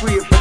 free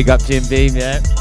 Big up Jim Beam, yeah.